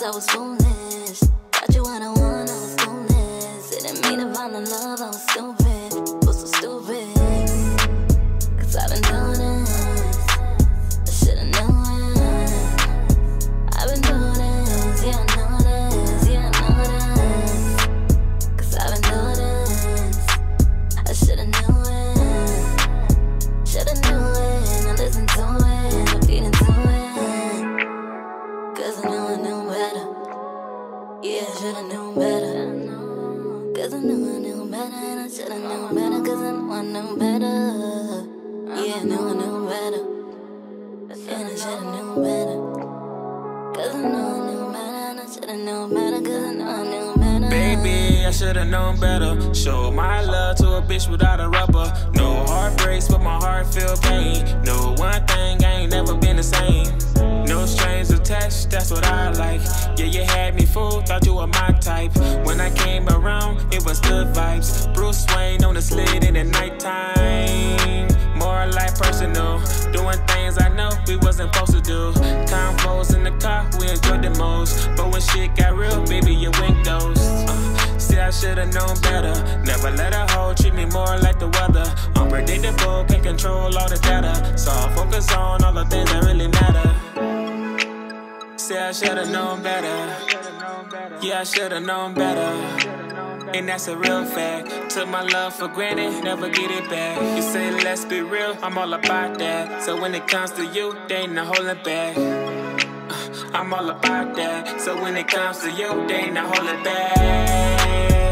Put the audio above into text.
times I was foolish. Got you what I want, I was foolish. Didn't mean to fall in love, I was stupid. Was so stupid. Cause I done done. Yeah, should've known better. Cause I knew I knew better, and I should've known better, cause I knew I knew better. Yeah, I knew I knew better. And I should've known better. Cause I knew I knew better, and I should've known better, cause I knew I knew better. Baby, I should've known better. Show my love to a bitch without a rubber. No heartbreaks, but my heart feel pain. No one thing, I ain't never been the same. What I like. Yeah, you had me fooled, thought you were my type. When I came around, it was good vibes. Bruce Wayne on the slid in the nighttime. More like personal, doing things I know we wasn't supposed to do. Convos in the car, we enjoyed the most. But when shit got real, baby, your windows. Uh, see, I should've known better. Never let a hoe treat me more like the weather. Unpredictable, can't control all the data. So I focus on all the things that really matter. Say I should've known better. Yeah, I should've known better. And that's a real fact. Took my love for granted, never get it back. You say let's be real, I'm all about that. So when it comes to you, they ain't no holding back. Uh, I'm all about that. So when it comes to you, they ain't no holding back.